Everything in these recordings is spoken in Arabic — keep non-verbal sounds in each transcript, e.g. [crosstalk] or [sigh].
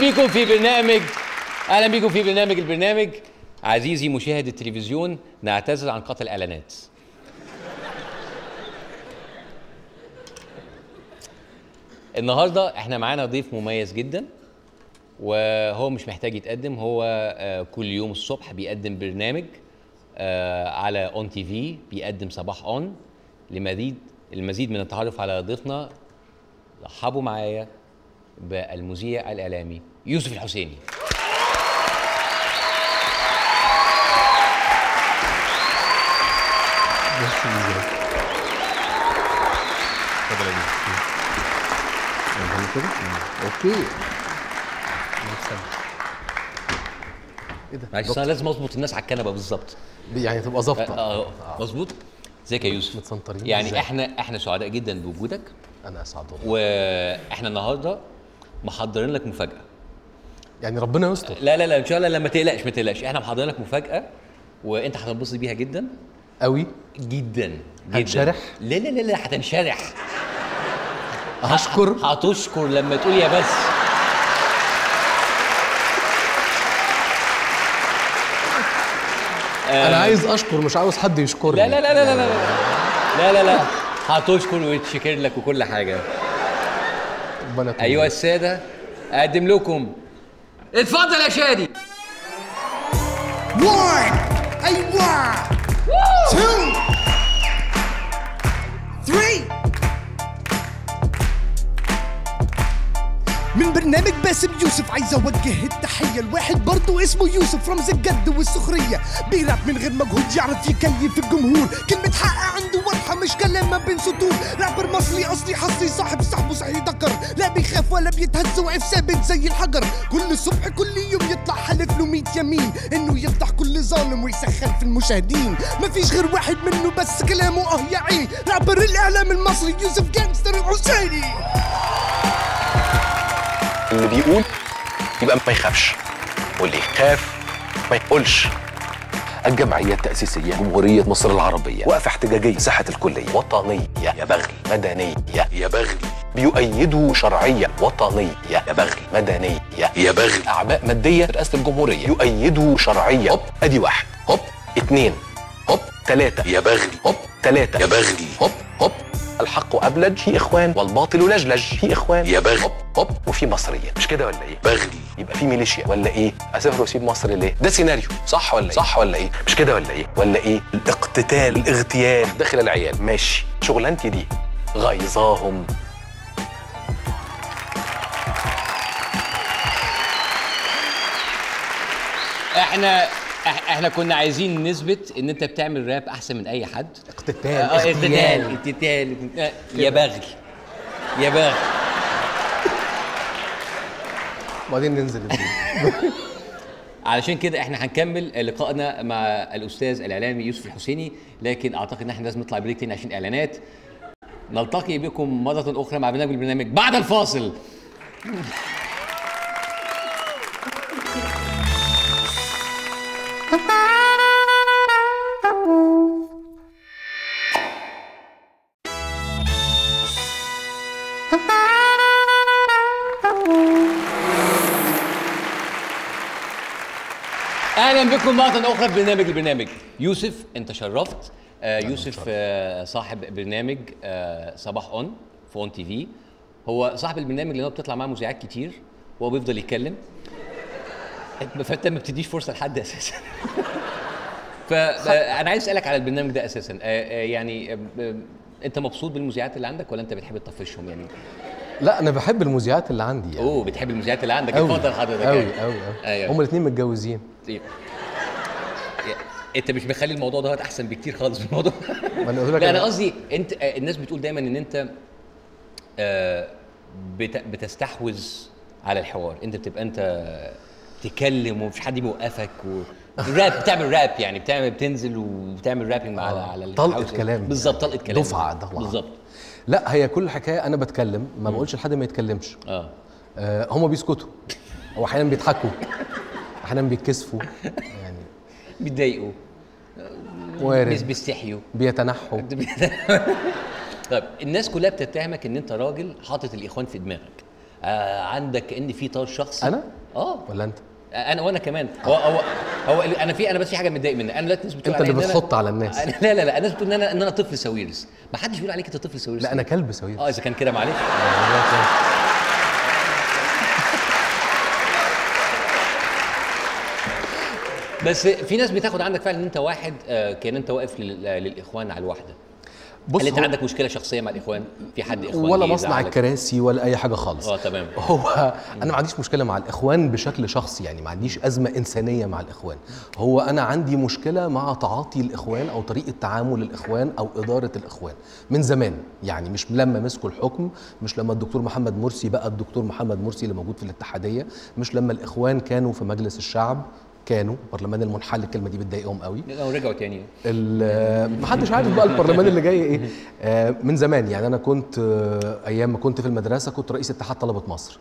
بيكم في برنامج أهلا بيكم في برنامج البرنامج. عزيزي مشاهد التلفزيون نعتذر عن قطع الإعلانات. النهارده إحنا معانا ضيف مميز جدا وهو مش محتاج يتقدم هو آه، كل يوم الصبح بيقدم برنامج آه، على ON TV بيقدم صباح ON لمزيد المزيد من التعرف على ضيفنا رحبوا معايا؟ بالمذيع الإعلامي يوسف الحسيني. اتفضل يا يوسف. نعمل كده أوكي معلش أنا لازم أظبط الناس على الكنبة بالظبط يعني تبقى ظابطة. آه مظبوط. ازيك يا يوسف. متسنطرين. يعني؟ إحنا إحنا سعداء جدا بوجودك. أنا اسعد والله وإحنا النهارده محضرين لك مفاجاه يعني ربنا يستر لا لا لا ان شاء الله لا ما تقلقش ما تقلقش إحنا محضرين لك مفاجاه وانت هتنبسط بيها جدا قوي جدا جدا هنشرح؟ لا لا لا لا هتنشرح هشكر هتشكر لما تقول يا بس أنا عايز اشكر مش عاوز حد يشكرني لا لا لا لا لا لا لا لا لا هتشكر ويتشكر لك وكل حاجة يكون أيها السادة أقدم لكم. اتفضل يا شادي. One, أيوة. Two, three. من برنامج باسم يوسف عايز أوجه التحية لواحد برضه اسمه يوسف رمز الجد والسخرية. بيراب من غير مجهود يعرف يكيف الجمهور. كلمة حق عنده مش كلام ما بين سطور. رابر مصري أصلي حصري صاحب صاحبه صحيح دكر لا بيخاف ولا بيتهز واقف ثابت زي الحجر. كل صبح كل يوم يطلع حلف له 100 يمين. إنه يفضح كل ظالم ويسخن في المشاهدين. مفيش غير واحد منه بس كلامه أه يا عين. رابر الإعلام المصري يوسف جانجستر الحسيني. اللي بيقول يبقى ما يخافش واللي يخاف ما يقولش. الجمعية التأسيسية جمهورية مصر العربية. وقفة احتجاجية. ساحة الكلية. وطنية. يا بغل. مدنية. يا بغل. بيؤيدوا شرعية. وطنية. يا بغل. مدنية. يا بغل. أعباء مادية رئاسة الجمهورية. يؤيدوا شرعية. هوب. أدي واحد. هوب. اتنين. هوب. تلاتة. يا بغل. هوب. تلاتة. يا بغل. هوب. هوب. الحق أبلج. في إخوان. والباطل لجلج. في إخوان. يا بغل. هوب. هوب وفي مصريين مش كده ولا إيه؟ بغل يبقى في ميليشيا ولا إيه؟ أسافر وأسيب مصر ليه؟ ده سيناريو صح ولا إيه؟ صح ولا إيه؟ مش كده ولا إيه؟ ولا إيه؟ الاقتتال الاغتيال داخل العيال ماشي شغلانتي دي غيظاهم إحنا إحنا كنا عايزين نثبت إن أنت بتعمل راب أحسن من أي حد اقتتال آه اغتيال اغتيال اغتيال آه، يا بغل يا بغل وبعدين ننزل. [laughs] علشان كده إحنا هنكمل لقائنا مع الأستاذ الإعلامي يوسف الحسيني لكن أعتقد إن إحنا لازم نطلع بريك تاني عشان إعلانات نلتقي بكم مرة أخرى مع برنامج البرنامج بعد الفاصل بكم مره أخرى في برنامج البرنامج. يوسف أنت شرفت. آه يوسف آه صاحب برنامج آه صباح ON في ON TV هو صاحب البرنامج اللي هو بتطلع معاه مذيعات كتير وهو بيفضل يتكلم. أنت- فأنت ما بتديش فرصة لحد أساسا. [laughs] فانا عايز أسألك على البرنامج ده أساسا. آه آه يعني آه آه أنت مبسوط بالمذيعات اللي عندك ولا أنت بتحب تطفشهم يعني؟ لا أنا بحب المذيعات اللي عندي يعني. أوه بتحب المذيعات اللي عندك. اتفضل حضرتك قوي. قوي أيوة. قوي هما الاثنين متجوزين. طيب. انت مش مخلي الموضوع ده احسن بكتير خالص من الموضوع ما أنا لك لا أنا قصدي انت آه، الناس بتقول دايما إن انت آه، بت- بتستحوذ على الحوار. انت بتبقى انت تكلم ومفيش حد بيوقفك و... راب بتعمل راب يعني بتعمل بتنزل وبتعمل رابنج على آه، على طلقة الهاوس. كلام. بالظبط طلقة كلام. دفعة طبعا. بالظبط. لا هي كل حكاية أنا بتكلم ما بقولش لحد ما يتكلمش. آه. آه هم بيسكتوا. واحيانا بيضحكوا. أحيانا بيتكسفوا. بيتضايقوا وارد. بيستحيوا. بيتنحوا. [laughs] طيب الناس كلها بتتهمك إن أنت راجل حاطط الإخوان في دماغك. آه عندك إن في طار شخصي. أنا؟ آه. ولا أنت؟ أنا وأنا كمان. هو هو هو أنا في أنا بس في حاجة متضايق منها. أنا دلوقتي الناس بتقول أنت اللي بتحط على الناس. [laughs] لا لا لا. الناس بتقول إن أنا إن أنا طفل ساويرس. ما حدش بيقول عليك أنت طفل ساويرس. لا أنا كلب ساويرس آه إذا كان كده معلش. بس في ناس بتاخد عندك فعلا إن أنت واحد آه، كأن أنت واقف لل- للإخوان على الواحده بص هل أنت عندك مشكلة شخصية مع الإخوان؟ في حد إخوان ولا مصنع؟ الكراسي ولا أي حاجة خالص. آه تمام. هو أنا ما عنديش مشكلة مع الإخوان بشكل شخصي يعني ما عنديش أزمة إنسانية مع الإخوان. هو أنا عندي مشكلة مع تعاطي الإخوان أو طريقة تعامل الإخوان أو إدارة الإخوان من زمان. يعني مش لما مسكوا الحكم مش لما الدكتور محمد مرسي بقى الدكتور محمد مرسي اللي موجود في الاتحادية مش لما الإخوان كانوا في مجلس الشعب. كانوا برلمان المنحل الكلمة دي بتضايقهم قوي. رجعوا تاني. [laughs] محدش عارف بقى البرلمان اللي جاي إيه. آه، من زمان يعني أنا كنت آه، أيام ما كنت في المدرسة كنت رئيس اتحاد طلبة مصر.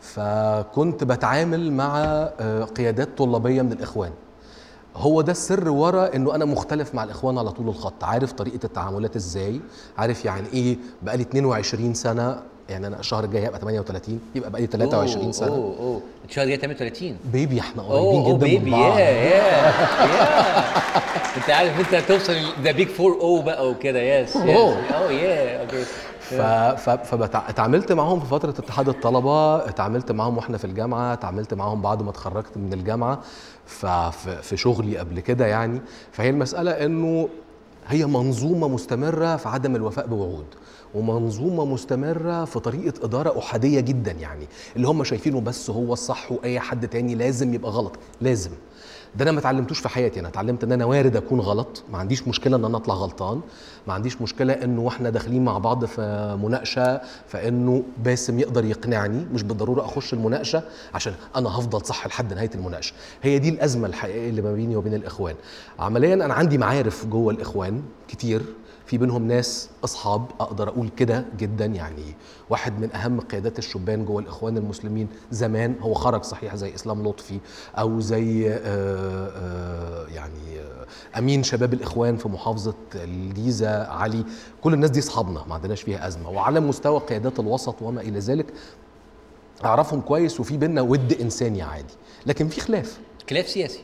فكنت بتعامل مع آه، قيادات طلابية من الإخوان. هو ده السر ورا إنه أنا مختلف مع الإخوان على طول الخط. عارف طريقة التعاملات إزاي؟ عارف يعني إيه؟ بقالي 22 سنة يعني أنا الشهر الجاي هبقى 38 يبقى بقالي 23 سنة. أوه أوه. الشهر الجاي تعمل 30 baby إحنا أوه قريبين أوه جدا من baby. بعض. yeah yeah yeah أنت عارف أنت توصل the big four O بقى وكده. yes أوه. أوه yeah okay فاتعاملت معاهم في فترة اتحاد الطلبة اتعاملت معاهم وإحنا في الجامعة اتعاملت معاهم بعد ما اتخرجت من الجامعة ففي في شغلي قبل كده يعني. فهي المسألة إنه هي منظومة مستمرة في عدم الوفاء بوعود ومنظومة مستمرة في طريقة إدارة أحادية جدا يعني اللي هم شايفينه بس هو الصح وأي حد تاني لازم يبقى غلط لازم. ده أنا ما اتعلمتوش في حياتي. أنا اتعلمت إن أنا وارد أكون غلط. ما عنديش مشكلة إن أنا أطلع غلطان. ما عنديش مشكلة إنه وإحنا داخلين مع بعض في مناقشة فإنه باسم يقدر يقنعني. مش بالضرورة أخش المناقشة عشان أنا هفضل صح لحد نهاية المناقشة. هي دي الأزمة الحقيقية اللي ما بيني وبين الإخوان. عمليا أنا عندي معارف جوه الإخوان كتير. في بينهم ناس أصحاب أقدر أقول كده جدا يعني. واحد من أهم قيادات الشبان جوه الإخوان المسلمين زمان هو خرج صحيح زي إسلام لطفي أو زي آه، آه، يعني آه، أمين شباب الإخوان في محافظة الجيزة علي. كل الناس دي أصحابنا ما عندناش فيها أزمة. وعلى مستوى قيادات الوسط وما إلى ذلك أعرفهم كويس وفي بينا ود إنساني عادي. لكن في خلاف. خلاف سياسي.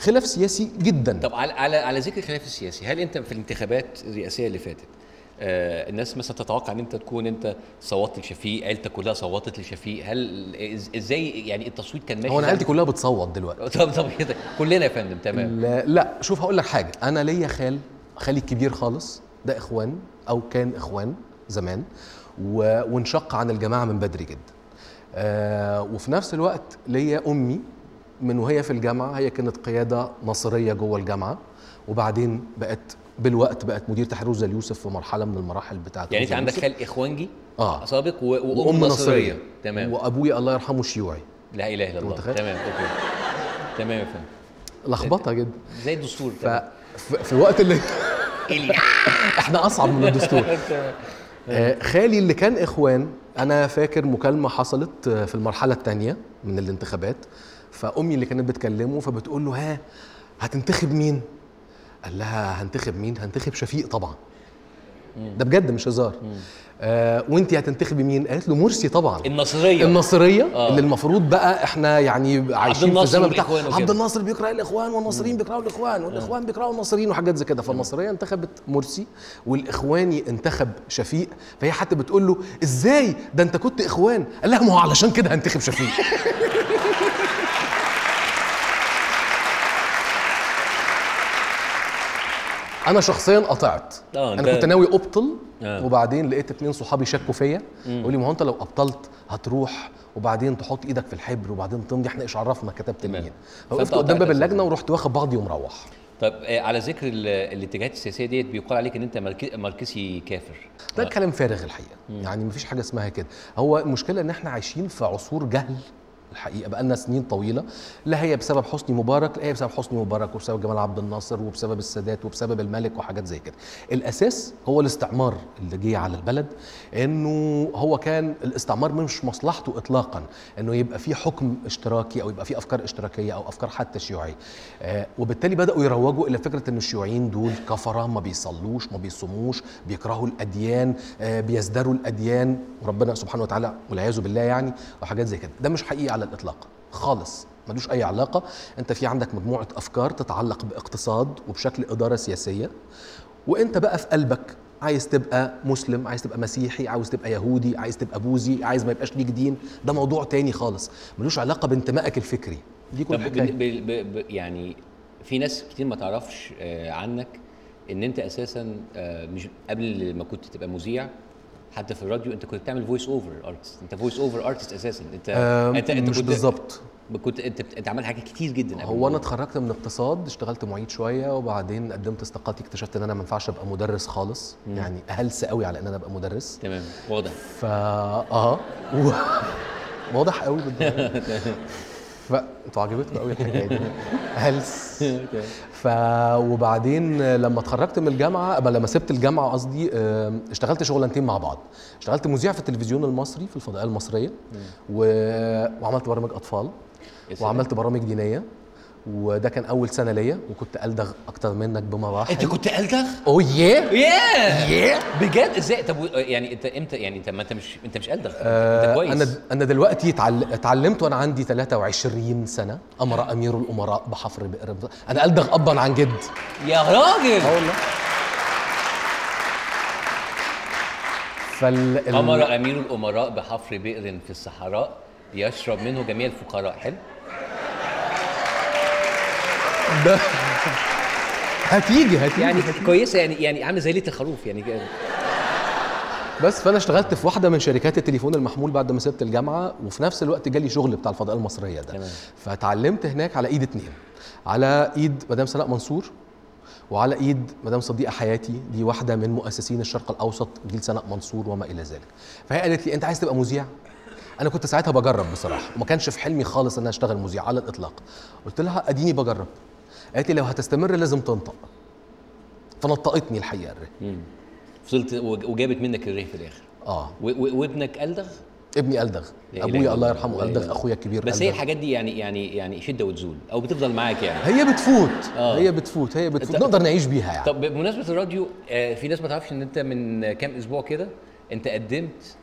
خلاف سياسي جدا. طب على على على ذكر الخلاف السياسي هل أنت في الانتخابات الرئاسية اللي فاتت آه الناس مثلا تتوقع إن أنت تكون أنت صوتت لشفيق عيلتك كلها صوتت لشفيق هل إز- إزاي يعني التصويت كان ماشي هو أنا عيلتي كلها بتصوت دلوقتي. [laughs] طب طب كده كلنا يا فندم تمام. لا, لا شوف هقول لك حاجة أنا ليا خال خالي الكبير خالص ده إخوان أو كان إخوان زمان و... وانشق عن الجماعة من بدري جدا. آه وفي نفس الوقت ليا أمي من وهي في الجامعة هي كانت قيادة نصريه جوه الجامعة وبعدين بقت بالوقت بقت مدير تحرير روزا اليوسف في مرحلة من المراحل بتاعة يعني أنت عندك. خال إخوانجي آه. سابق وأم وأم نصريه نصريه تمام. وابويا الله يرحمه شيوعي. لا إله إلا الله. متخيل؟ تمام أوكي. تمام يا فندم. لخبطه جدا. زي الدستور. ف... في في الوقت اللي إحنا أصعب من الدستور. [laughs] آه، خالي اللي كان إخوان أنا فاكر مكالمة حصلت آه، في المرحلة الثانية من الانتخابات. فأمي اللي كانت بتكلمه فبتقول له ها هتنتخب مين؟ قال لها هنتخب مين؟ هنتخب شفيق طبعا. ده بجد مش هزار. آه وانت هتنتخبي مين؟ قالت له مرسي طبعا. النصريه النصريه آه. اللي المفروض بقى إحنا يعني عايشين في الزمن بتاع. عبد الناصر بيكره الإخوان والناصريين بيكرهوا الإخوان والإخوان بيكرهوا الناصريين وحاجات زي كده. فالنصريه انتخبت مرسي والإخواني انتخب شفيق. فهي حتى بتقول له إزاي؟ ده أنت كنت إخوان. قال لها ما هو علشان كده هنتخب شفيق. [laughs] أنا شخصيا قطعت. آه، أنا كنت ناوي أبطل آه. وبعدين لقيت اتنين صحابي شكوا فيا يقول لي ما هو أنت لو أبطلت هتروح وبعدين تحط إيدك في الحبر وبعدين تمضي إحنا إيش عرفنا كتبت. مين فوقفت قدام باب اللجنة. ورحت واخد بعضي ومروح. طب آه، على ذكر ال- الاتجاهات السياسية ديت بيقال عليك إن أنت مارك- ماركسي كافر. ده كلام فارغ الحقيقة. يعني مفيش حاجة اسمها كده. هو المشكلة إن إحنا عايشين في عصور جهل الحقيقة بقى لنا سنين طويلة لا هي بسبب حسني مبارك لا هي بسبب حسني مبارك وبسبب جمال عبد الناصر وبسبب السادات وبسبب الملك وحاجات زي كده. الأساس هو الاستعمار اللي جه على البلد إنه هو كان الاستعمار مش مصلحته اطلاقا إنه يبقى في حكم اشتراكي أو يبقى في أفكار اشتراكية أو أفكار حتى شيوعية. آه وبالتالي بدأوا يروجوا إلى فكرة إن الشيوعيين دول كفرة ما بيصلوش ما بيصوموش بيكرهوا الأديان آه بيزدروا الأديان وربنا سبحانه وتعالى والعياذ بالله يعني وحاجات زي كده. ده مش حقيقي على الإطلاق. خالص. ملوش أي علاقة. أنت في عندك مجموعة أفكار تتعلق باقتصاد وبشكل إدارة سياسية. وأنت بقى في قلبك عايز تبقى مسلم عايز تبقى مسيحي عايز تبقى يهودي عايز تبقى بوذي عايز ما يبقاش ليك دين. ده موضوع تاني خالص. ملوش علاقة بانتمائك الفكري. دي كل حكاية. ب- ب- ب- يعني في ناس كتير ما تعرفش آه، عنك إن أنت أساسا آه، مش قبل ما كنت تبقى مذيع حتى في الراديو انت كنت بتعمل voice over artist انت voice over artist أساسا. انت انت انت مش بالظبط. كنت انت انت عملت حاجات كتير جدا هو. أنا اتخرجت من اقتصاد اشتغلت معيد شوية وبعدين قدمت استقالتي اكتشفت إن أنا ما ينفعش أبقى مدرس خالص. يعني اهلس قوي على إن أنا أبقى مدرس. تمام. واضح. فا آه. [laughs] واضح قوي. بالدرجة. [laughs] ف أنتوا عجبتكم قوي الحكاية دي. [laughs] هلس. ف وبعدين لما اتخرجت من الجامعة لما سبت الجامعة قصدي اشتغلت شغلانتين مع بعض. اشتغلت مذيع في التلفزيون المصري في الفضائيه المصرية و... وعملت برامج أطفال. وعملت برامج دينية. وده كان أول سنة ليا وكنت ألدغ أكتر منك بمراحل. أنت كنت ألدغ؟ أوه ياه ياه بجد؟ إزاي؟ طب يعني أنت إمتى؟ يعني أنت ما أنت مش أنت مش ألدغ. أنت كويس. أنا أنا دلوقتي اتعل- اتعلمت وأنا عندي 23 سنة أمر أمير الأمراء بحفر بئر أنا ألدغ أبا عن جد. يا راجل! أه والله. فال ال- أمر أمير الأمراء بحفر بئر في الصحراء يشرب منه جميع الفقراء. حلو. ده هتيجي هتيجي. يعني كويسة يعني يعني عاملة زي ليلة الخروف يعني. بس فأنا اشتغلت في واحدة من شركات التليفون المحمول بعد ما سبت الجامعة وفي نفس الوقت جالي شغل بتاع الفضاء المصرية ده. تمام. فتعلمت هناك على إيد اتنين. على إيد مدام سناء منصور وعلى إيد مدام صديقة حياتي دي واحدة من مؤسسين الشرق الأوسط جيل سناء منصور وما إلى ذلك. فهي قالت لي أنت عايز تبقى مذيع؟ أنا كنت ساعتها بجرب بصراحة وما كانش في حلمي خالص إن أنا أشتغل مذيع على الإطلاق. قلت لها أديني بجرب. قالت لي لو هتستمر لازم تنطق. فنطقتني الحقيقة الره فضلت وج- وجابت منك الريه في الآخر. آه. وابنك ألدغ؟ ابني إله أبويا الله. يرحمه إلا أخويا الكبير بس هي ألدغ. الحاجات دي يعني يعني يعني شدة وتزول أو بتفضل معاك يعني. هي بتفوت. آه. هي بتفوت. هي بتفوت. أنت- نقدر نعيش بيها يعني. طب بمناسبة الراديو آه، في ناس ما تعرفش إن أنت من كام أسبوع كده أنت قدمت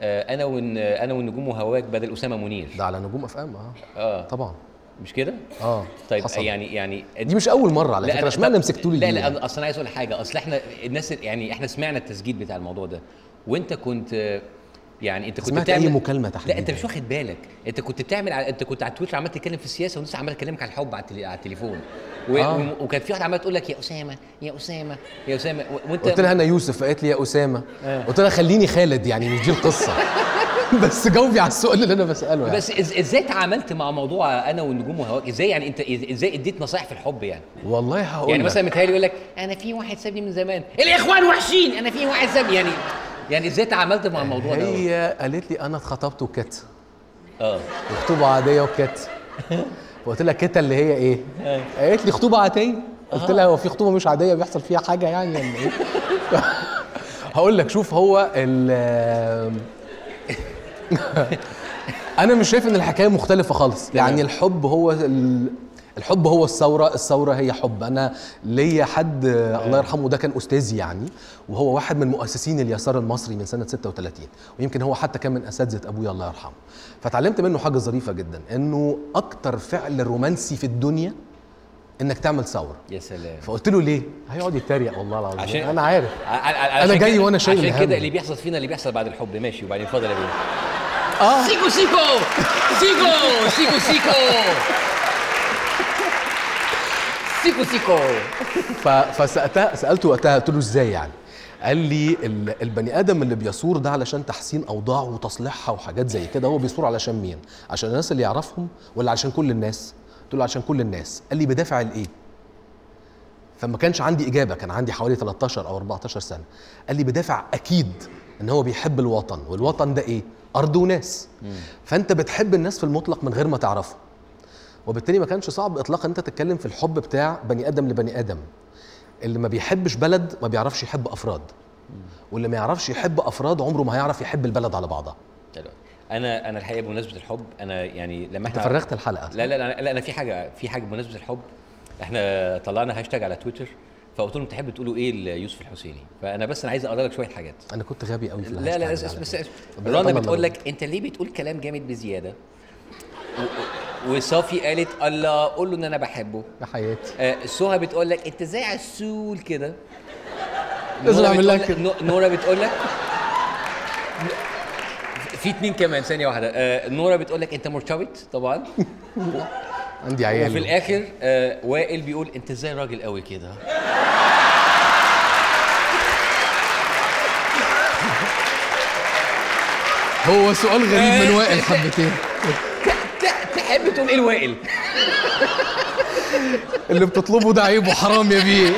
آه، أنا ون أنا والنجوم وهواك بدل أسامة منير. ده على نجوم اف ام آه. آه. طبعا. مش كده؟ آه طيب حصل. يعني يعني دي مش أول مرة على فكرة اشمعنى مسكتوا لي لا لا؟ أنا- أصل أنا عايز أقول حاجة أصل إحنا الناس يعني إحنا سمعنا التسجيل بتاع الموضوع ده وأنت كنت يعني أنت كنت سمعت بتعمل أي مكالمة لا أنت تحديداً؟ مش واخد بالك أنت كنت بتعمل على... أنت كنت على تويتر عمال تتكلم في السياسة والناس عمالة تكلمك على الحب على, التلي... على التليفون و... آه. وكان في واحد عمال تقول لك يا أسامة يا أسامة يا أسامة. وانت قلت لها أنا يوسف فقالت لي يا أسامة آه. قلت لها خليني خالد يعني مش دي القصة [laughs] [laughs] بس جاوبي على السؤال اللي أنا بسأله يعني. بس إز... إزاي تعاملت مع موضوع أنا والنجوم وهواك؟ إزاي يعني أنت إز- إزاي اديت نصايح في الحب يعني؟ والله هقول يعني. مثلا متهيألي يقول لك أنا في واحد سابني من زمان. الإخوان وحشين! أنا في واحد سابني يعني يعني إزاي تعاملت مع الموضوع ده؟ هي قالت لي أنا اتخطبت وكت. آه. وخطوبه عادية وكت. فقلت لها كتا اللي هي إيه؟ قالت لي خطوبة عادية. قلت لها هو في خطوبة مش عادية بيحصل فيها حاجة يعني ولا إيه؟ [laughs] هقول لك شوف هو ال [laughs] أنا مش شايف إن الحكاية مختلفة خالص. يعني الحب هو ال- الحب هو الثورة الثورة هي حب. أنا ليا حد الله يرحمه ده كان أستاذي يعني وهو واحد من مؤسسين اليسار المصري من سنة 36 ويمكن هو حتى كان من أساتذة أبويا الله يرحمه. فتعلمت منه حاجة ظريفة جدا إنه أكتر فعل رومانسي في الدنيا إنك تعمل ثورة. يا سلام. فقلت له ليه؟ هيقعد يتريق والله العظيم. عشان- أنا عارف. عشان جاي كده- وأنا شايل عشان. كده اللي بيحصل فينا اللي بيحصل بعد الحب. ماشي وبعدين اتفضل يا بيه آه. سيكو سيكو. سيكو سيكو سيكو. سيكو سيكو. ف- فسالتها سالته وقتها قلت له إزاي يعني؟ قال لي ال- البني آدم اللي بيثور ده علشان تحسين أوضاعه وتصليحها وحاجات زي كده هو بيثور علشان مين؟ عشان الناس اللي يعرفهم ولا علشان كل الناس؟ قلت له عشان كل الناس. قال لي بدافع الايه فما كانش عندي إجابة كان عندي حوالي 13 أو 14 سنة. قال لي بدافع أكيد إن هو بيحب الوطن والوطن ده إيه؟ أرض وناس. فأنت بتحب الناس في المطلق من غير ما تعرفه. وبالتالي ما كانش صعب اطلاقا أنت تتكلم في الحب بتاع بني آدم لبني آدم. اللي ما بيحبش بلد ما بيعرفش يحب أفراد. واللي ما يعرفش يحب أفراد عمره ما هيعرف يحب البلد على بعضها. أنا أنا الحقيقة بمناسبة الحب أنا يعني لما أحنا تفرغت الحلقة. لا لا لا, لا أنا في حاجة في حاجة بمناسبة الحب. إحنا طلعنا هاشتاج على تويتر. فقلت لهم تحب تقولوا إيه ليوسف الحسيني؟ فأنا بس أنا عايز أقرأ لك شوية حاجات. أنا كنت غبي قوي في لا لا بس بس, رنا بتقول. لك أنت ليه بتقول كلام جامد بزيادة؟ وصافي قالت الله قول له إن أنا بحبه. يا حياتي. آه سهى بتقول لك أنت زي عسول كده؟ لازم نورا بتقول لك نورا بتقول لك في اتنين كمان ثانية واحدة. آه نورا بتقول لك أنت مرتبط طبعا. [laughs] عندي عيال. وفي الآخر آه وائل بيقول أنت إزاي راجل قوي كده؟ [laughs] هو سؤال غريب من وائل حبتين. تحب تقول إيه لوائل؟ [laughs] اللي بتطلبه ده عيب وحرام يا بيه. [laughs]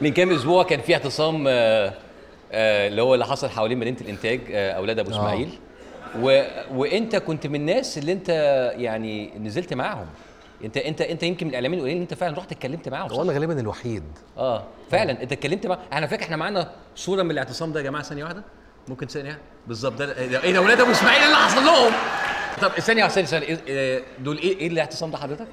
من كام أسبوع كان في اعتصام آه، اللي هو اللي حصل حوالين مدينة الإنتاج آه، أولاد أبو إسماعيل. و... وأنت كنت من الناس اللي أنت يعني نزلت معاهم. أنت أنت أنت يمكن من الإعلاميين القليلين اللي أنت فعلا رحت اتكلمت معاهم صح؟ هو أنا غالبا الوحيد. آه فعلا. أنت اتكلمت معاهم أنا فاكر إحنا معانا صورة من الاعتصام ده يا جماعة؟ ثانية واحدة. ممكن ثانية؟ بالظبط. ده إيه ده؟ ده؟ أولاد أبو إسماعيل إيه اللي حصل لهم. طب ثانية ثانية ثانية. إيه- إيه دول إيه إيه الاعتصام ده حضرتك؟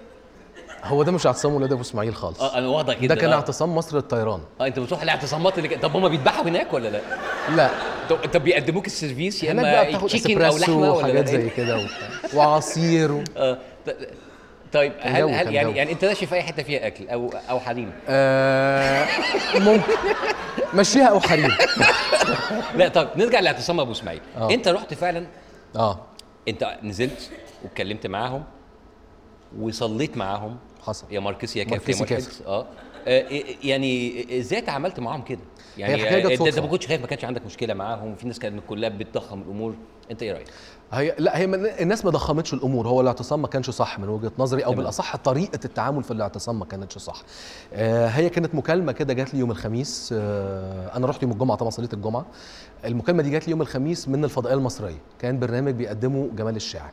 هو ده مش اعتصام ولاد ابو اسماعيل خالص آه أنا واضح كده ده كان آه. اعتصام مصر للطيران آه أنت بتروح الاعتصامات اللي طب هم بيذبحوا هناك ولا لا؟ لا طب طب بيقدموك السيرفيس يا إما تشيكن أو لحمة ولا وحاجات لا؟ زي كده وبتاع. وعصير و... آه ط- طيب هل هل يعني. يعني أنت ماشي في أي حتة فيها أكل أو أو حريم آه ممكن مشيها أو حريم لا طب نرجع لاعتصام أبو إسماعيل آه. أنت رحت فعلا آه أنت نزلت واتكلمت معاهم وصليت معاهم حصل يا ماركسي يا كافر ماركسي يا ملحد كافر. آه آه، إيه- يعني إزاي تعاملت معاهم كده؟ يعني إنت. ما كنتش خايف ما كانش عندك مشكلة معاهم في ناس كانت كلها بتضخم الأمور أنت إيه رأيك؟ هي لا هي من الناس ما ضخمتش الأمور هو الاعتصام ما كانش صح من وجهة نظري أو تمام. بالأصح طريقة التعامل في الاعتصام ما كانتش صح آه هي كانت مكالمة كده جات لي يوم الخميس آه أنا رحت يوم الجمعة طبعا صليت الجمعة المكالمة دي جات لي يوم الخميس من الفضائية المصرية كان برنامج بيقدمه جمال الشاعر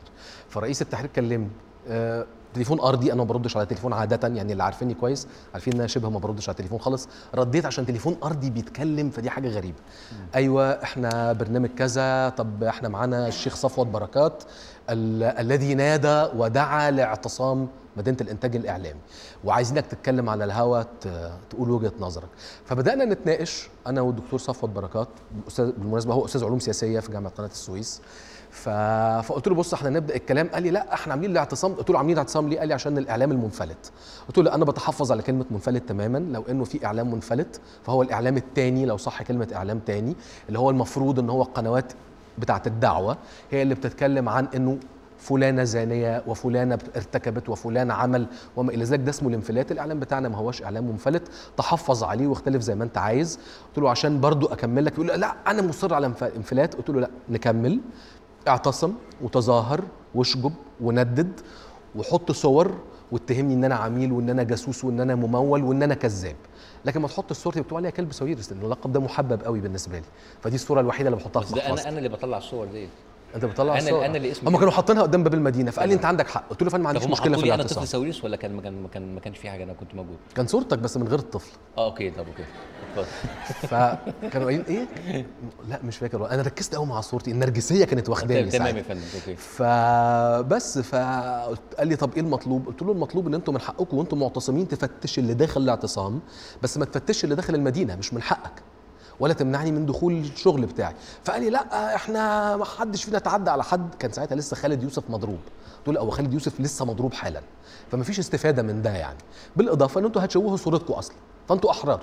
فرئيس التحرير كلمني آه تليفون أرضي أنا ما بردش على تليفون عادة يعني اللي عارفيني كويس عارفين إن أنا شبه ما بردش على التليفون خالص. رديت عشان تليفون أرضي بيتكلم فدي حاجة غريبة. أيوه إحنا برنامج كذا طب إحنا معانا الشيخ صفوت بركات ال- الذي نادى ودعا لاعتصام مدينة الإنتاج الإعلامي. وعايزينك تتكلم على الهوا تقول وجهة نظرك. فبدأنا نتناقش أنا والدكتور صفوت بركات بالمناسبة هو أستاذ علوم سياسية في جامعة قناة السويس. ف... فقلت له بص إحنا نبدأ الكلام. قال لي لا إحنا عاملين الاعتصام قلت له عاملين الاعتصام ليه؟ قال لي عشان الإعلام المنفلت. قلت له أنا بتحفظ على كلمة منفلت تماما. لو إنه في إعلام منفلت فهو الإعلام التاني لو صح كلمة إعلام تاني اللي هو المفروض إن هو القنوات بتاعة الدعوة هي اللي بتتكلم عن إنه فلانة زانية وفلانة بت- ارتكبت وفلان عمل وما إلى ذلك. ده اسمه الانفلات. الإعلام بتاعنا ما هوش إعلام منفلت. تحفظ عليه واختلف زي ما أنت عايز. قلت له عشان برضو أكمل لك. يقول لا أنا مصر على انف- انفلات. قلت له لا نكمل. اعتصم وتظاهر واشجب وندد وحط صور واتهمني إن أنا عميل وإن أنا جاسوس وإن أنا ممول وإن أنا كذاب. لكن ما تحط صورتي بتقول عليها كلب ساويرس لأن اللقب ده محبب قوي بالنسبة لي. فدي الصورة الوحيدة اللي بحطها في أنا أنا اللي بطلع الصور ديت أنت بتطلع أنا- الصور أنا اللي اسمي هم. كانوا حاطينها قدام باب المدينة فقال لي أنت عندك حق. قلت له فانا ما عنديش مشكلة في أنا طفل ساويرس ولا كان ما كان ما كان ما كانش في حاجة أنا كنت موجود. كان صورتك بس من غير الطفل. آه okay طب okay. فكانوا قايلين إيه؟ لا مش فاكر. أنا ركزت قوي مع صورتي. النرجسية كانت واخداني تمام يا. فندم okay. فبس فقال لي طب إيه المطلوب؟ قلت له المطلوب إن أنتم من حقكم وأنتم معتصمين تفتش اللي داخل الاعتصام بس ما تفتش اللي داخل المدينة مش من حقك. ولا تمنعني من دخول الشغل بتاعي. فقال لي لا إحنا ما حدش فينا تعدى على حد. كان ساعتها لسه خالد يوسف مضروب. له هو خالد يوسف لسه مضروب حالا. فما فيش استفادة من ده يعني. بالإضافة إن أنتوا هتشوهوا صورتكم أصلا. فأنتوا أحرار.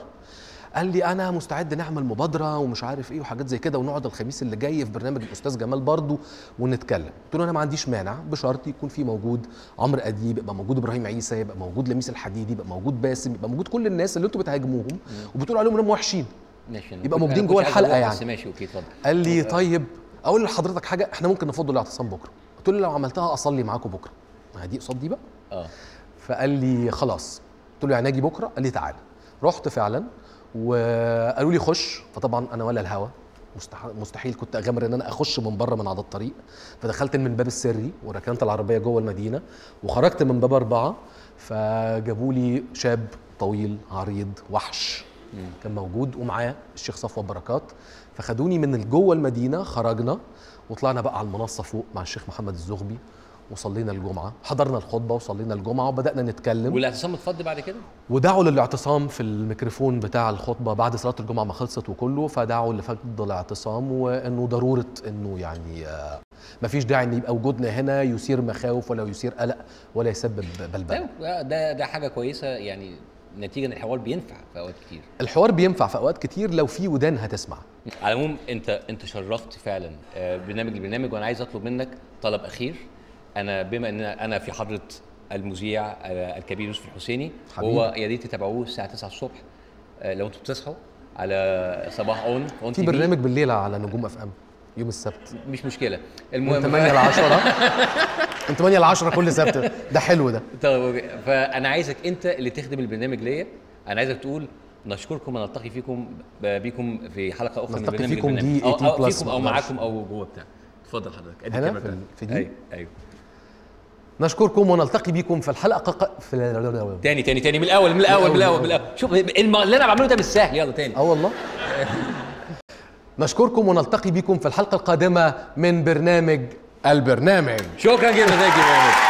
قال لي أنا مستعد نعمل مبادرة ومش عارف إيه وحاجات زي كده ونقعد الخميس اللي جاي في برنامج الأستاذ جمال برضو ونتكلم. قلت له أنا ما عنديش مانع بشرط يكون في موجود عمرو أديب يبقى موجود إبراهيم عيسى يبقى موجود لميس الحديدي يبقى موجود باسم يبقى موجود كل الناس اللي أنتوا بتهاجموهم. وبتقولوا عليهم إنهم وحشين. ماشي يبقى موجودين جوه أروح، يعني. ماشي okay اتفضل. قال لي طيب أقول لحضرتك حاجة إحنا ممكن نفضل الاعتصام بكرة. قلت له لو عملتها أصلي معاكم بكرة. ما هي دي قصاد دي بقى. آه. فقال لي خلاص. قلت له يعني أجي بكرة؟ قال لي تعالى. رحت فعلا وقالوا لي خش. فطبعا أنا ولا الهوا. مستحيل كنت أغامر إن أنا أخش من بره من على الطريق. فدخلت من باب السري وركنت العربية جوه المدينة وخرجت من باب أربعة. فجابوا لي شاب طويل عريض وحش. كان موجود ومعاه الشيخ صفوة بركات. فخدوني من جوه المدينة خرجنا وطلعنا بقى على المنصة فوق مع الشيخ محمد الزغبي وصلينا الجمعة. حضرنا الخطبة وصلينا الجمعة وبدأنا نتكلم. والاعتصام اتفضل بعد كده. ودعوا للاعتصام في الميكروفون بتاع الخطبة بعد صلاة الجمعة ما خلصت وكله فدعوا لفض الاعتصام وإنه ضرورة إنه يعني آه، ما فيش داعي إن يبقى وجودنا هنا يثير مخاوف ولا يثير قلق ولا يسبب بلبله أيوه ده ده حاجة كويسة يعني نتيجة إن الحوار بينفع في أوقات كتير. الحوار بينفع في أوقات كتير لو في ودان هتسمع. على العموم أنت أنت شرفت فعلا. آه، برنامج البرنامج وأنا عايز أطلب منك طلب أخير. أنا بما إن أنا في حضرة المذيع آه، الكبير يوسف الحسيني. هو يا ريت تتابعوه الساعة 9 الصبح. آه، لو أنتوا بتصحوا على صباح اون ON في. برنامج بالليل على نجوم أف إم يوم السبت. مش مشكلة. من المهم 8 ل 10 من 8 ل 10 كل سبت. ده حلو ده. طيب فأنا عايزك أنت اللي تخدم البرنامج ليا. أنا عايزك تقول نشكركم ونلتقي فيكم بيكم في حلقة أخرى من نلتقي برنامج فيكم. دي أو, 18 أو فيكم أو. معاكم أو جوه بتاع. اتفضل حضرتك. أدي الكاميرا في دي؟ أيوه أيوه. نشكركم ونلتقي بكم في الحلقة. في تاني تاني تاني. من الأول من الأول من الأول من الأول. شوف اللي أنا بعمله ده مش سهل. يلا تاني. آه والله. [laughs] نشكركم ونلتقي بكم في الحلقة القادمة من برنامج البرنامج. شكرا جدا